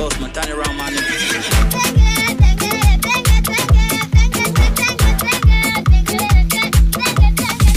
boss, man, turn around, my.